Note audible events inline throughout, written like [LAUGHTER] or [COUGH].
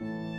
Eu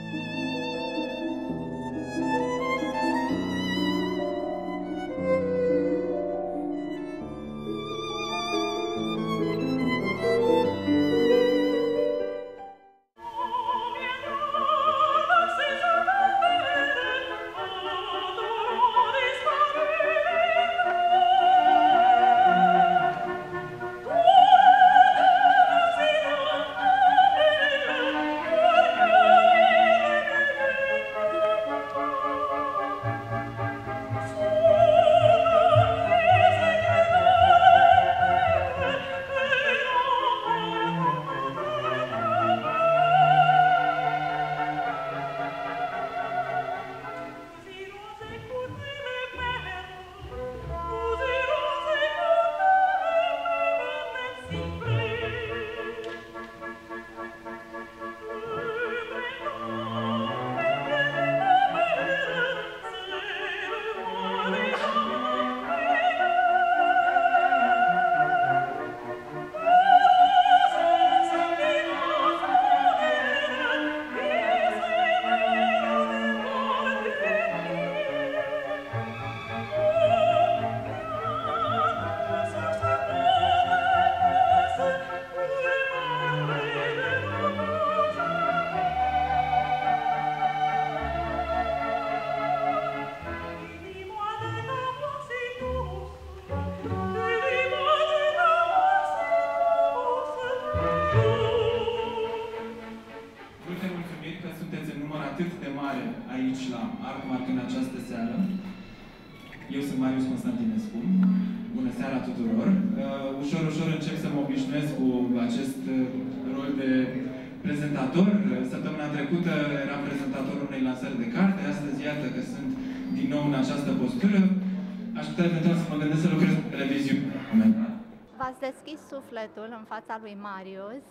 V-ați deschis sufletul în fața lui Marius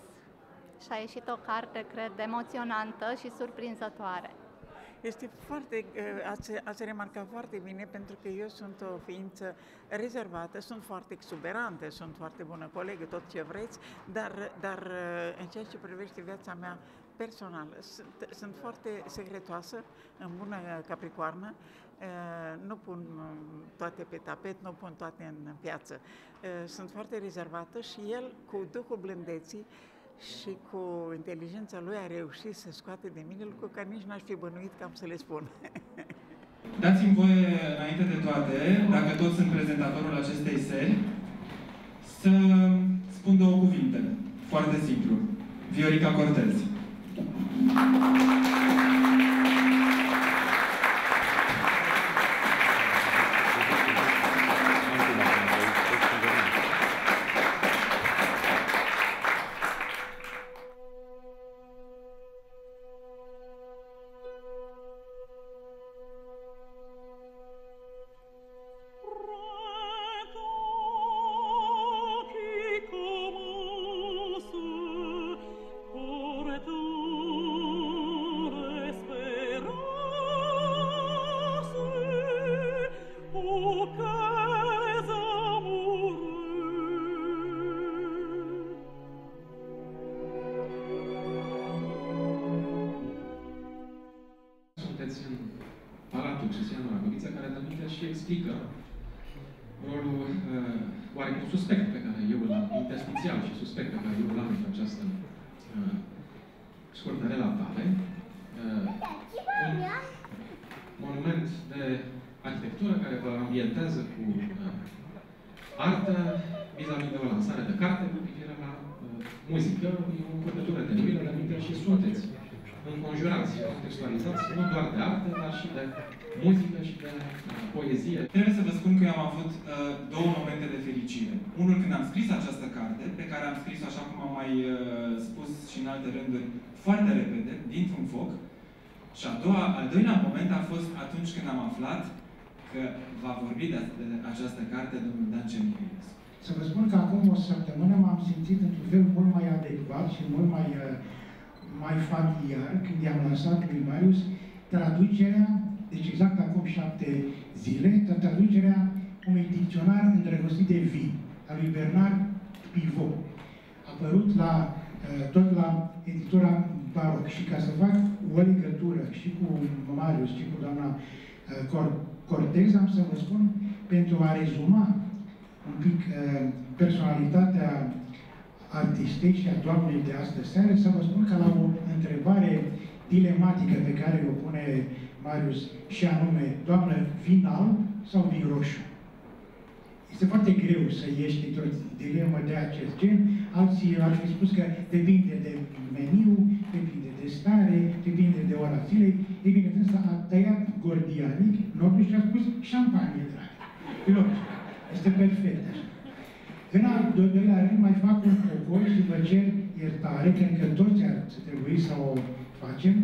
și a ieșit o carte, cred, emoționantă și surprinzătoare. Este foarte, uh, ați, ați remarcat foarte bine pentru că eu sunt o ființă rezervată, sunt foarte exuberante, sunt foarte bună colegă, tot ce vreți, dar, dar uh, în ceea ce privește viața mea personală, sunt, sunt foarte secretoasă, în bună capricoarnă, uh, nu pun toate pe tapet, nu pun toate în piață. Sunt foarte rezervată și el, cu duhul blândeții, și cu inteligența lui a reușit să scoate de mine lucruri care nici n-aș fi bănuit că am să le spun. [LAUGHS] Dați-mi voie, înainte de toate, dacă toți sunt prezentatorul acestei seri, să spun două cuvinte. Foarte simplu. Viorica Cortez. și explică rolul uh, oarecum suspect pe care eu îl am, interstițial și suspect pe care eu îl am în această uh, scurtă relatare. Uh, un monument de arhitectură care vă ambientează cu uh, artă vis-a-vis de o lansare de carte cu privire la uh, muzică, e o purtătură de nume, dar și sunteți înconjurați și contextualizați nu doar de artă, dar și de muzică și de poezie. Trebuie să vă spun că eu am avut uh, două momente de fericire. Unul când am scris această carte, pe care am scris așa cum am mai uh, spus și în alte rânduri, foarte repede, dintr-un foc. Și a doua, al doilea moment a fost atunci când am aflat că va vorbi de, de această carte domnul Dan Cemiculescu. Să vă spun că acum o săptămână m-am simțit într-un fel mult mai adecvat și mult mai, uh, mai familiar când i-am lansat lui Marius traducerea deci exact acum șapte zile, traducerea unui dicționar îndrăgostit de vii, al lui Bernard Pivot. A apărut la, uh, tot la editura baroc și ca să fac o legătură și cu Marius și cu doamna uh, Cortez, am să vă spun, pentru a rezuma un pic uh, personalitatea artistei și a doamnei de astăzi seară, să vă spun că la o întrebare dilematică pe care o pune Marius și anume, doamnă, vin alb sau vin roșu? Este foarte greu să ieși dintr-o dilemă de acest gen. Alții ar fi spus că depinde de meniu, depinde de stare, depinde de ora zilei. Ei bine, însă a tăiat gordianic notul și a spus șampanie, dragă. Logic. Este perfect așa. În al doilea rând mai fac un pocol și vă cer iertare, cred că toți ar trebui să o facem,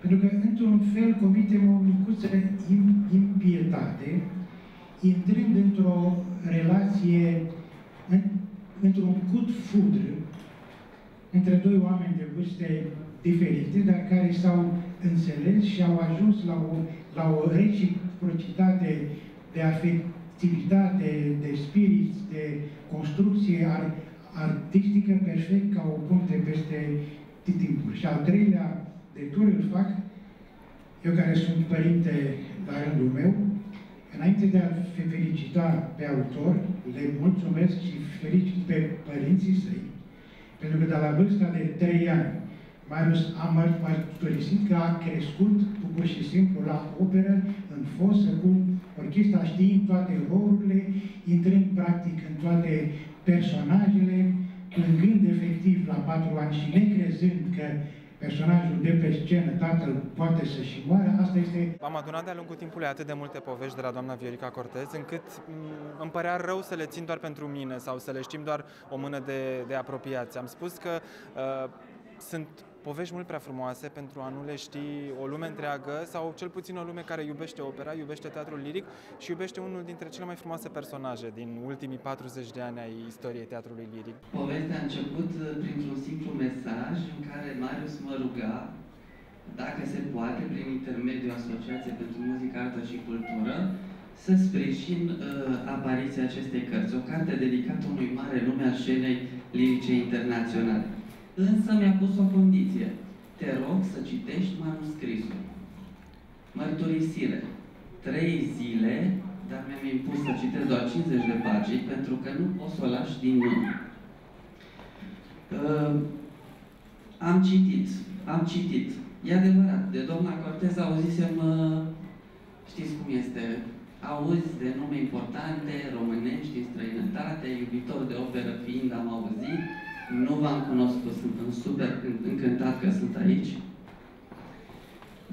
pentru că într-un fel comitem o micuță impietate, intrând într-o relație, în, într-un cut fudr între doi oameni de vârste diferite, dar care s-au înțeles și au ajuns la o, la o reciprocitate de afectivitate, de spirit, de construcție ar, artistică perfect ca o punte peste timpul. Și al treilea de tur îl fac, eu care sunt părinte la rândul meu, Înainte de a felicita pe autor, le mulțumesc și felicit pe părinții săi, pentru că de la vârsta de 3 ani, Marius a mărturisit că a crescut pur și simplu la operă, în fosă, cu orchestra știind toate rolurile, intrând practic în toate personajele, plângând efectiv la patru ani și necrezând că personajul de pe scenă, tatăl poate să și moară, asta este... Am adunat de-a lungul timpului atât de multe povești de la doamna Viorica Cortez, încât mm, îmi părea rău să le țin doar pentru mine sau să le știm doar o mână de, de apropiați. Am spus că uh, sunt povești mult prea frumoase pentru a nu le ști o lume întreagă sau cel puțin o lume care iubește opera, iubește teatrul liric și iubește unul dintre cele mai frumoase personaje din ultimii 40 de ani ai istoriei teatrului liric. Povestea a început uh, printr-un simplu mesaj în care Marius mă ruga dacă se poate, prin intermediul Asociației pentru Muzică, Artă și Cultură, să sprijin uh, apariția acestei cărți, o carte dedicată unui mare nume al scenei lirice internaționale. Însă mi-a pus o condiție. Te rog să citești manuscrisul. Mărturisire. Trei zile, dar mi-am impus să citesc doar 50 de pagini, pentru că nu pot să o lași din mână. Uh, am citit, am citit. E adevărat, de doamna Cortez auzisem, uh, știți cum este, auzi de nume importante, românești, din străinătate, iubitor de operă fiind, am auzit, nu v-am cunoscut, sunt super încântat că sunt aici.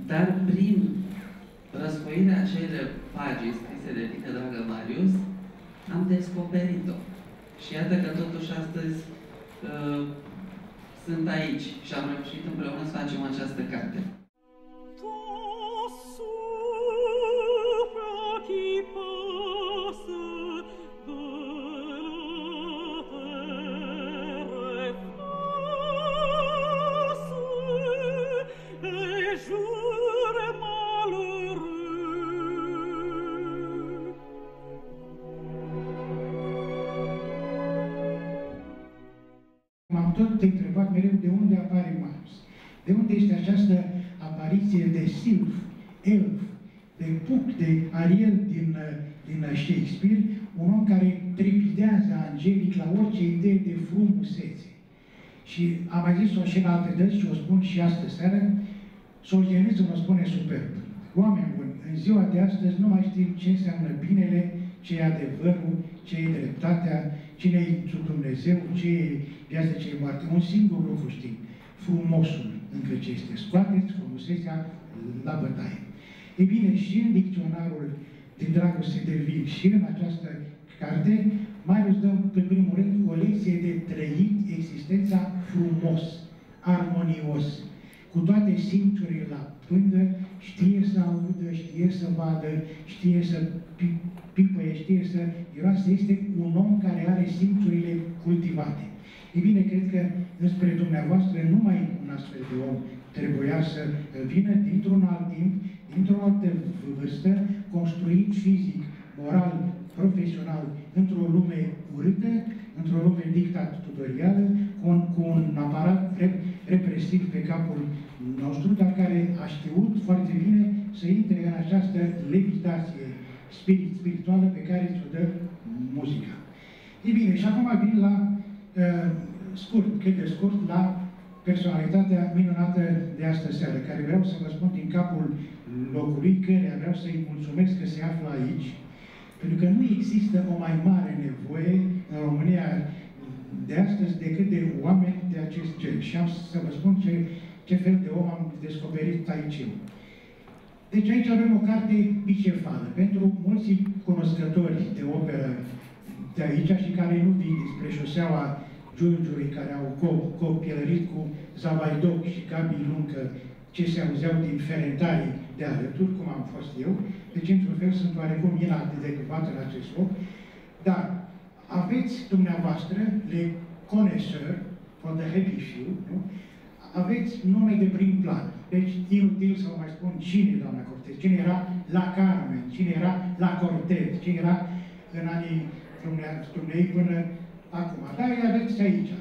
Dar prin răsfoirea acelor pagini scrise de tine, dragă Marius, am descoperit-o. Și iată că totuși astăzi uh, sunt aici și am reușit împreună să facem această carte. Tot te întrebat mereu de unde apare Mars. De unde este această apariție de Silf, Elf, de Puck, de Ariel din, din Shakespeare, un om care trepidează angelic la orice idee de frumusețe. Și am mai zis-o și în alte dăți și o spun și astăzi seară, Solzhenitsyn o spune superb. Oameni buni, în ziua de astăzi nu mai știm ce înseamnă binele, ce e adevărul, ce e dreptatea, cine e Dumnezeu, ce e viața, ce e moarte. Un singur lucru știm, frumosul încă ce este. Scoateți frumusețea la bătaie. E bine, și în dicționarul din dragoste de vin și în această carte, mai îți dăm, pe primul rând, o lecție de trăit existența frumos, armonios, cu toate simțurile la pândă, știe să audă, știe să vadă, știe să pipăie, știe să iroase, este un om care are simțurile cultivate. E bine, cred că înspre dumneavoastră numai un astfel de om trebuia să vină dintr-un alt timp, dintr-o altă vârstă, construit fizic, moral, profesional, într-o lume urâtă, într-o lume dictatorială, cu un, cu un aparat represiv pe capul nostru, dar care a știut foarte bine să intre în această levitație spirit, spirituală pe care ți-o dă muzica. E bine, și acum vin la, uh, scurt, cât de scurt, la personalitatea minunată de astă seară, care vreau să vă spun din capul locului, care vreau să-i mulțumesc că se află aici, pentru că nu există o mai mare nevoie în România de astăzi decât de oameni de acest gen. Și am să vă spun ce, ce fel de om am descoperit aici eu. Deci aici avem o carte bicefală. Pentru mulți cunoscători de operă de aici și care nu vin despre șoseaua Giurgiului, care au copilărit cu Zavaidoc și Gabi Luncă, ce se auzeau din Ferentarii de alături, cum am fost eu, deci într-un fel sunt oarecum inadecvat în acest loc, dar aveți dumneavoastră le connoisseur for the happy few, nu? aveți nume de prim plan. Deci, inutil să vă mai spun cine, doamna Cortez, cine era la Carmen, cine era la Cortez, cine era în anii dumnei până acum. Dar îi aveți aici.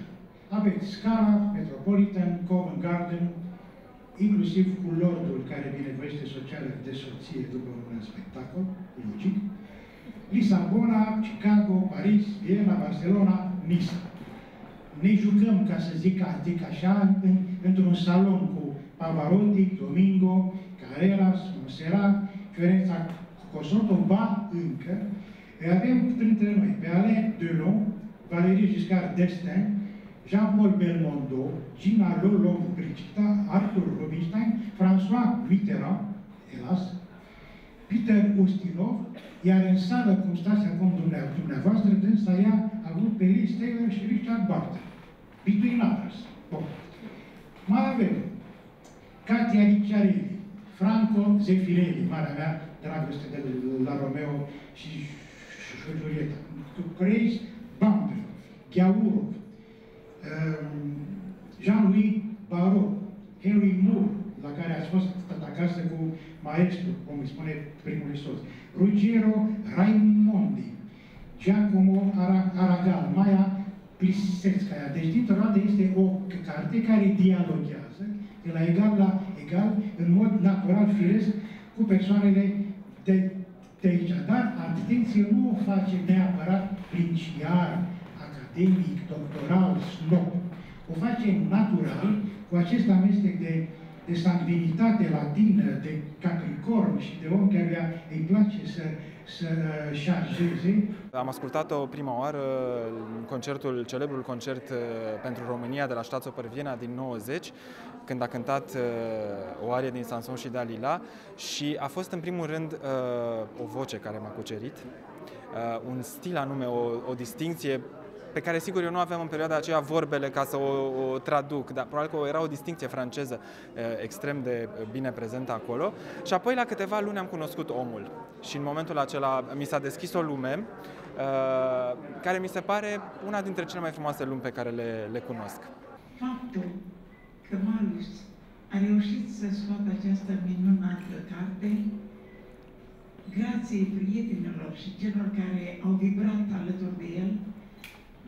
Aveți Scala, Metropolitan, Covent Garden, inclusiv cu Lordul care binevoiește socială de soție după un spectacol, logic, Lisabona, Chicago, Paris, Viena, Barcelona, Nice ne jucăm, ca să zic, zic așa, în, într-un salon cu Pavarotti, Domingo, Carreras, Monserrat, Fiorența Cosotto, ba încă, îi avem printre noi pe Alain Delon, Valérie Giscard d'Estaing, Jean-Paul Belmondo, Gina Lolo Brigida, Arthur Rubinstein, François Mitterrand, elas, Peter Ustinov, iar în sală, cum stați acum dumneavoastră, dânsa ea a avut pe Liz Taylor și Richard Barton between others. Bun. Mai avem Katia Ricciarelli, Franco Zeffirelli, marea mea dragoste de la Romeo și Julieta, Grace Bumble, Gheaurov, um, Jean-Louis Barrault, Henry Moore, la care ați fost acasă cu maestru, cum îi spune primul soț, Ruggiero Raimondi, Giacomo Aragal, Maia Plisetskaya. Deci, dintr-o dată, este o carte care dialoghează de la egal la egal, în mod natural, firesc, cu persoanele de, de aici. Dar, atenție, nu o face neapărat princiar, academic, doctoral, snob. O face natural, cu acest amestec de, de sanguinitate latină, de capricorn și de om care îi place să să șarjeze. Am ascultat-o prima oară în concertul, celebrul concert uh, pentru România de la Staatsoper Viena din 90, când a cântat uh, o arie din Sanson și Dalila și a fost în primul rând uh, o voce care m-a cucerit, un stil anume, o, o distinție pe care sigur eu nu aveam în perioada aceea vorbele ca să o, o traduc, dar probabil că era o distinție franceză extrem de bine prezentă acolo. Și apoi la câteva luni am cunoscut omul și în momentul acela mi s-a deschis o lume care mi se pare una dintre cele mai frumoase lumi pe care le, le cunosc. Faptul că Marius a reușit să scoată această minunată carte grație prietenilor și celor care au vibrat alături de el,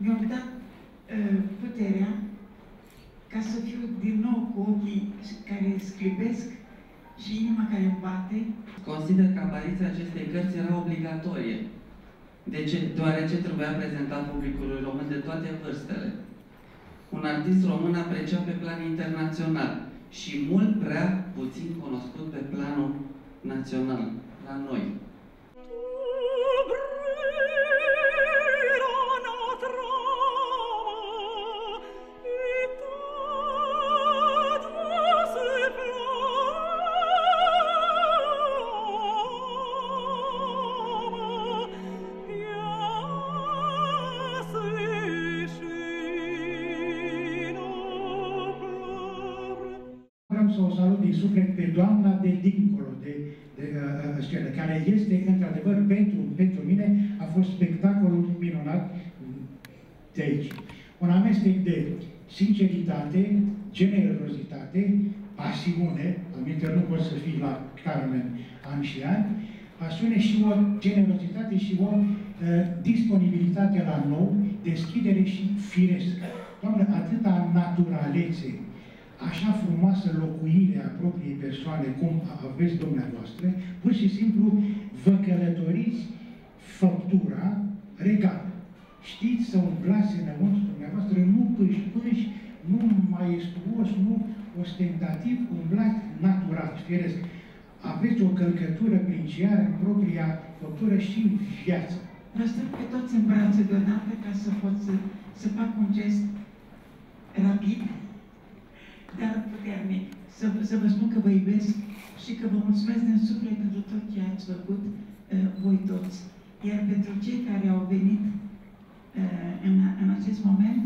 mi-au dat uh, puterea ca să fiu din nou cu ochii care sclipesc și inima care îmi bate. Consider că apariția acestei cărți era obligatorie. De ce? Deoarece trebuia prezentat publicului român de toate vârstele. Un artist român apreciat pe plan internațional și mult prea puțin cunoscut pe planul național, la noi. Suflet pe doamna de dincolo, de, de uh, scenă, care este, într-adevăr, pentru, pentru mine, a fost spectacolul minunat de aici. Un amestec de sinceritate, generozitate, pasiune, aminte nu poți să fii la Carmen ani și ani, pasiune și o generozitate și o uh, disponibilitate la nou, deschidere și firesc. Doamne, atâta naturalețe, așa frumoasă locuire a propriei persoane cum aveți dumneavoastră, pur și simplu vă călătoriți făptura regată. Știți să umblați înăuntru dumneavoastră, nu pâși, pâși, nu maestuos, nu ostentativ, umblați natural, firesc. Aveți o călcătură princiară în propria făptură și în viață. Vă strâng pe toți în brațe deodată ca să pot să, să fac un gest rapid, dar puternic. Să, să vă spun că vă iubesc și că vă mulțumesc din suflet pentru tot ce ați făcut uh, voi toți. Iar pentru cei care au venit uh, în, în acest moment,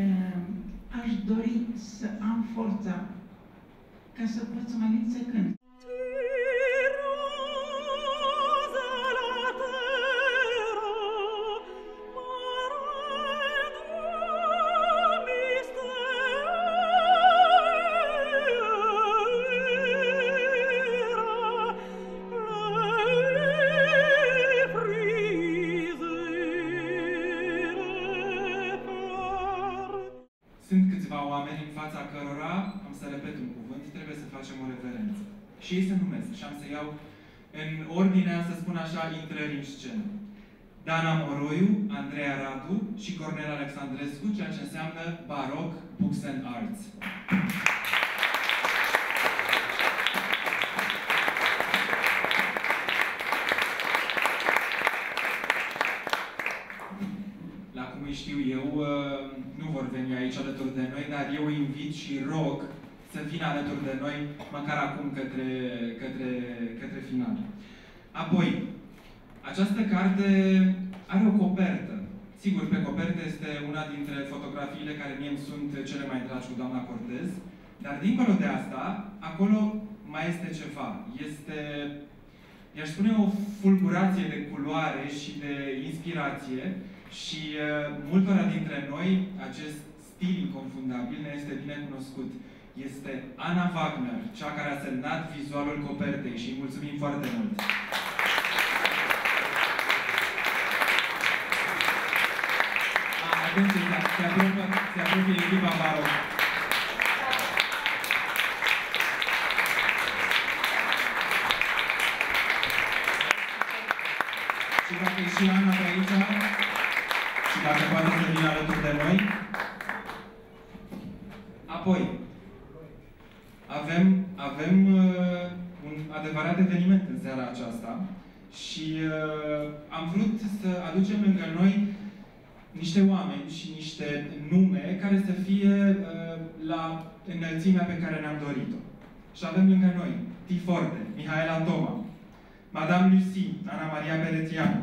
uh, aș dori să am forța ca să pot să mai vin să cânt. Dana Moroiu, Andreea Radu și Cornel Alexandrescu, ceea ce înseamnă Baroc Books and Arts. La cum îi știu eu, uh, nu vor veni aici alături de noi, dar eu îi invit și rog să vină alături de noi, măcar acum către, către, către final. Apoi, această carte are o copertă. Sigur, pe copertă este una dintre fotografiile care mie îmi sunt cele mai dragi cu doamna Cortez, dar dincolo de asta, acolo mai este ceva. Este, i-aș spune, o fulgurație de culoare și de inspirație și uh, multora dintre noi acest stil inconfundabil ne este bine cunoscut. Este Ana Wagner, cea care a semnat vizualul copertei și îi mulțumim foarte mult. A, atenție, se, se apropie, se apropie echipa Baroc. Și dacă e și Ana pe aici, și dacă poate să vină alături de noi. Apoi, avem, avem uh, un adevărat eveniment în seara aceasta și uh, am vrut să aducem lângă noi niște oameni și niște nume care să fie uh, la înălțimea pe care ne-am dorit-o. Și avem lângă noi Tiforte, Mihaela Toma, Madame Lucie, Ana Maria Berețianu,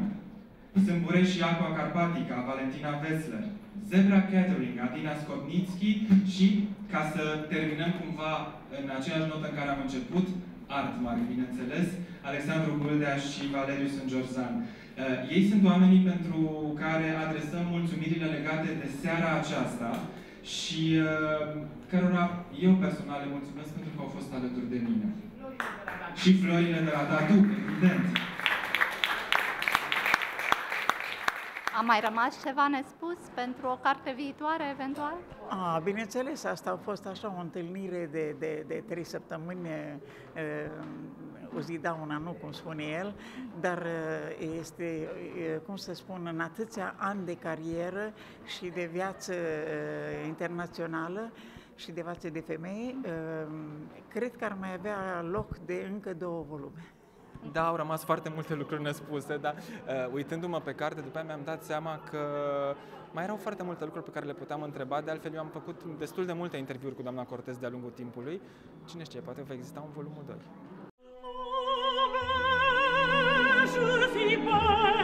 Sâmbure și Aqua Carpatica, Valentina Wessler, Zebra Catering, Adina Skotnitski și, ca să terminăm cumva în aceeași notă în care am început, Artmar, bineînțeles, Alexandru Guldea și Valeriu Sângeorzan. Uh, ei sunt oamenii pentru care adresăm mulțumirile legate de seara aceasta și uh, cărora eu personal le mulțumesc pentru că au fost alături de mine. Și florile de la Dadu, evident. A mai rămas ceva nespus pentru o carte viitoare, eventual? A, bineînțeles, asta a fost așa o întâlnire de, de, de trei săptămâni, e, o zi da, una nu, cum spune el, dar e, este, e, cum să spun, în atâția ani de carieră și de viață e, internațională și de viață de femeie, e, cred că ar mai avea loc de încă două volume. Da, au rămas foarte multe lucruri nespuse, dar uh, uitându-mă pe carte, după aia mi-am dat seama că mai erau foarte multe lucruri pe care le puteam întreba. De altfel, eu am făcut destul de multe interviuri cu doamna Cortez de-a lungul timpului. Cine știe, poate va exista un volumul 2. je vis pas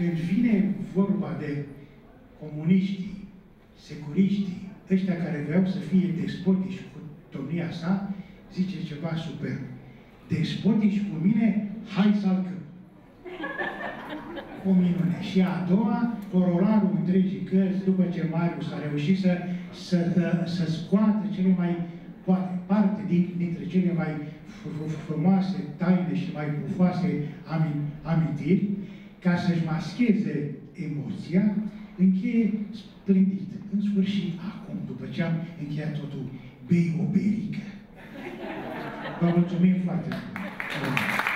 când vine vorba de comuniștii, securiștii, ăștia care vreau să fie despotici cu domnia sa, zice ceva super. Despotici cu mine, hai să alcăm. O minune. Și a doua, corolarul întregii cărți, după ce Marius a reușit să, să, să scoată cele mai poate, parte din, dintre cele mai frumoase taine și mai pufoase amintiri, ca să-și mascheze emoția, încheie splendid. În sfârșit, acum, după ce am încheiat totul, bei o berică. Vă mulțumim foarte mult!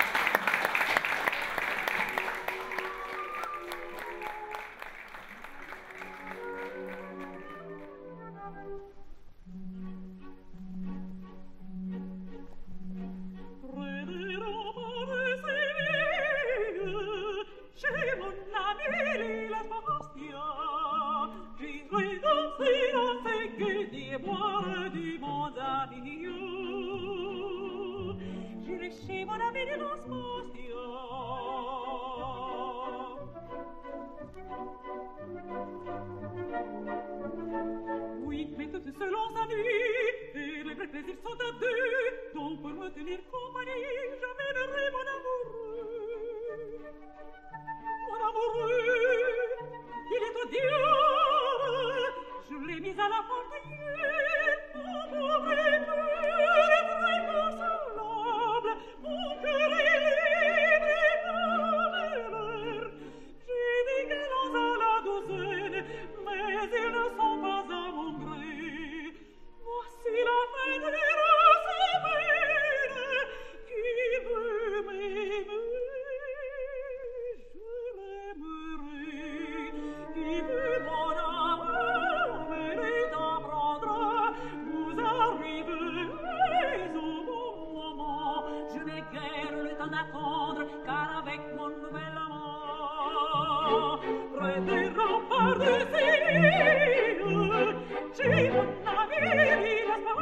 d'attendre car avec mon nouvel amant près remparts de Séville j'ai mon navire la